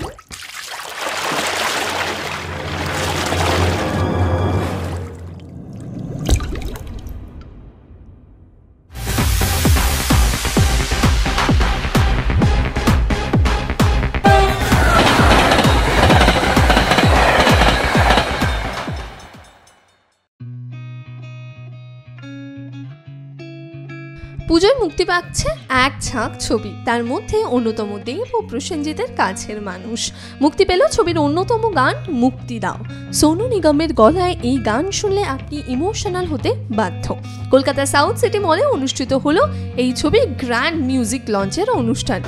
What? পুজোয় মুক্তি পাচ্ছে এক ঝাঁক ছবি। তার মধ্যে অন্যতম দেব ও প্রসেনজিতের কাছের মানুষ। মুক্তি পেল ছবির অন্যতম গান, মুক্তি দাও। সোনু নিগমের গলায় এই গান শুনলে আপনি ইমোশনাল হতে বাধ্য। কলকাতা সাউথ সিটি মলে অনুষ্ঠিত হলো এই ছবির গ্র্যান্ড মিউজিক লঞ্চের অনুষ্ঠান।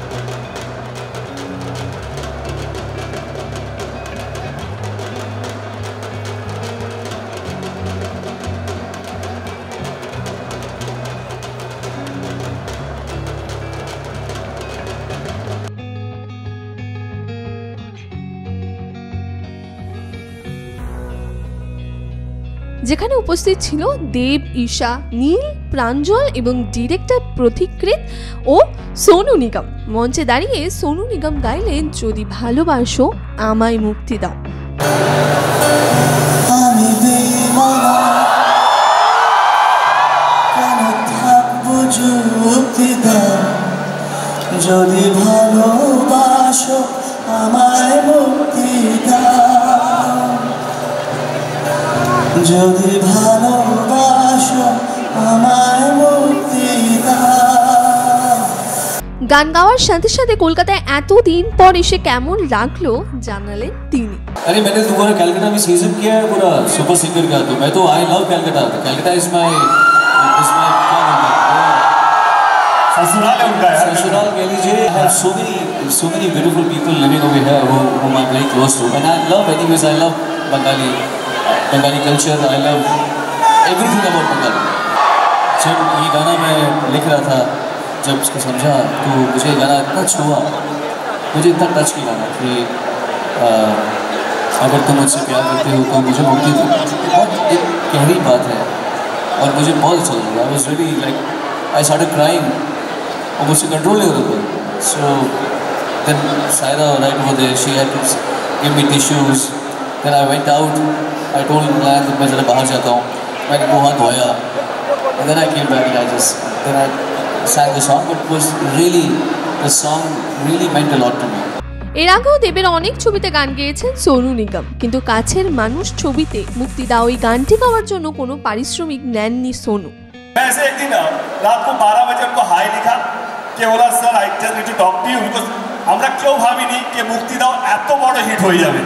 যেখানে উপস্থিত ছিল দেব, ঈশা, নীল, প্রাঞ্জল এবং ডিরেক্টর প্রতিকৃত ও সোনু নিগম। মঞ্চে দাঁড়িয়ে সোনু নিগম গাইলেন, যদি ভালোবাসো, আমায় মুক্তি দাও। যদি ভালোবাসো, আমায় মুক্তি দাও। যদি ভালোবাসো আমায় মুক্তি দাও গান গাওয়ার সাথে সাথে কলকাতায় এতদিন পর এসে কেমন লাগলো জানালেন তিনি अरे मैंने दोबारा कैलकाटा में सीजन किया है पूरा सुपर सिंगर का तो मैं तो I love Calcutta Calcutta is my is my क्या बोलते हैं ससुराल है उनका यार ससुराल कह लीजिए have so many so many beautiful people living over here who whom I'm very close to and I love anyways I love Bengali Bengali culture I love everything about Bengali. जब ये गाना मैं लिख रहा था जब उसको समझा तो मुझे गाना इतना छुआ मुझे इतना टच किया गाना कि अ, अगर तुम मुझसे प्यार करते हो तो मुझे मुक्ति दो बहुत एक गहरी बात है और मुझे बहुत अच्छा लगा। I was really like I started crying और मुझसे कंट्रोल नहीं हो रहा था। So then Saira right over there she had give me tissues then I went out I told land मैं ज़रा बाहर जाता हूँ मैंने मुँह हाथ धोया and then I came back and I just then I sang the song but it was really the song really meant a lot to me এর আগেও দেবের অনেক ছবিতে গান গেয়েছেন সোনু নিগম কিন্তু কাছের মানুষ ছবিতে মুক্তি দাও এই গানটি গাওয়ার জন্য কোনো পারিশ্রমিক নেননি সোনু मैं ऐसे एक दिन রাত को बारह बजे उनको हाई लिखा কে বলা sir I just need to talk to you because আমরা কেউ ভাবিনি যে মুক্তি দাও এত বড় হিট হয়ে যাবে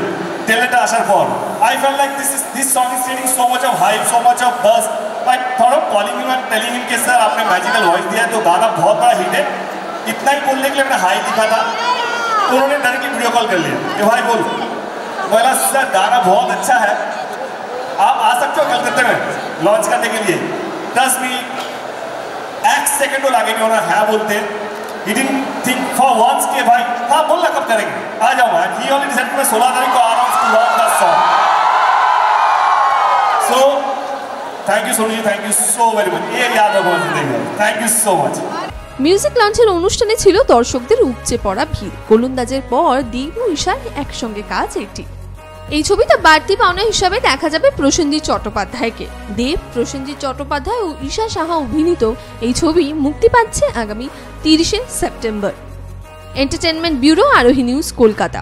টেলেটা আসার পর I felt like this is this song is creating so much of hype, so much of buzz. I thought of calling him and telling him कि सर आपने मैजिकल वॉइस दिया तो गाना बहुत बड़ा हिट है। इतना ही बोलने के लिए मैंने हाई दिखा था। तो उन्होंने डायरेक्टली वीडियो कॉल कर लिया। कि भाई बोल। बोला सर गाना बहुत अच्छा है। आप आ सकते हो कलकत्ते में लॉन्च करने के लिए। दस मिनट एक सेकेंड तो लगे नहीं होना है बोलते। ही थिंक फॉर वंस के भाई हाँ बोलना कब करेंगे? आ जाओ मैं। ही ऑलरेडी डिसाइड मैं सोलह तारीख को आ रहा हूँ to launch the song thank you সোনুজি thank you so very much A Yadav thank you so much music লঞ্চের অনুষ্ঠানে ছিল দর্শকদের উপচে পড়া ভিড়। গোলন্দাজের পর দীর্ঘ ঈশার একসঙ্গে কাজ এটি। এই ছবিতে বাড়তি পাওনা হিসাবে দেখা যাবে প্রসেনজিৎ চট্টোপাধ্যায়কে। দেব, প্রসেনজিৎ চট্টোপাধ্যায় ও ঈশা সাহা অভিনীত এই ছবি মুক্তি পাচ্ছে আগামী তিরিশে September. Entertainment bureau Arohi news, Kolkata.